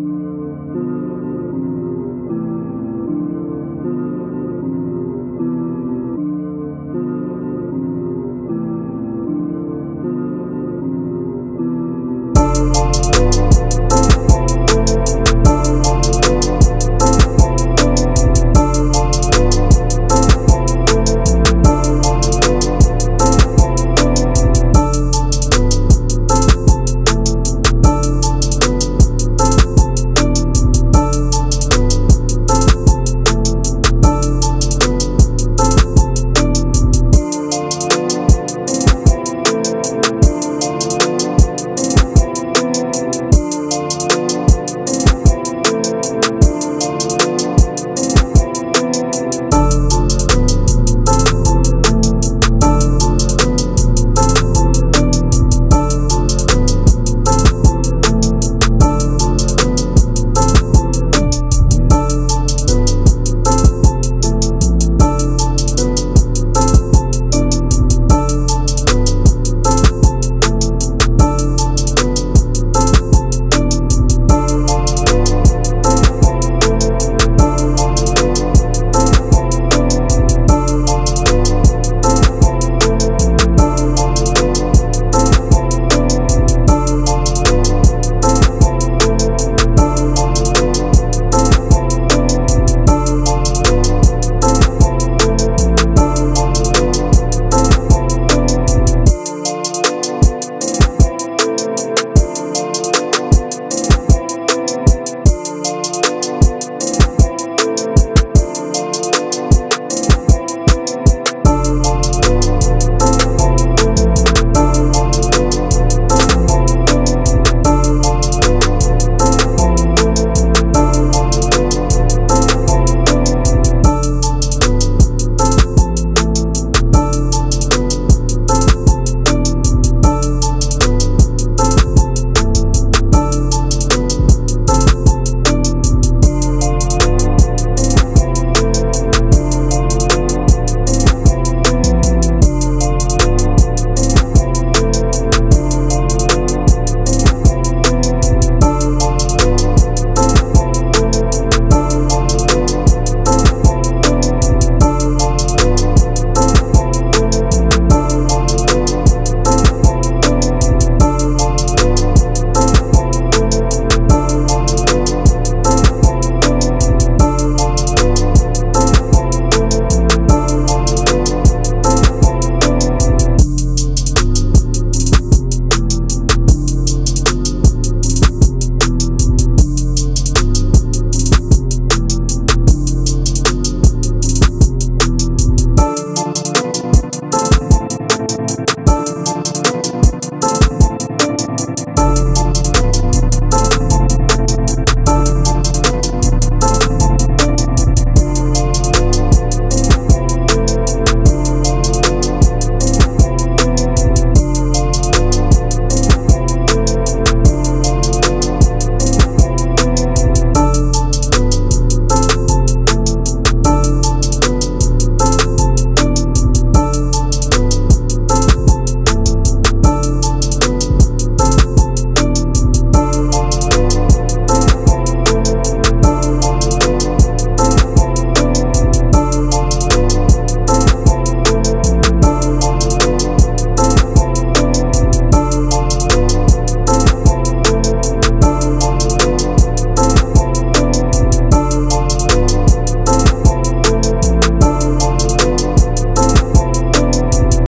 Música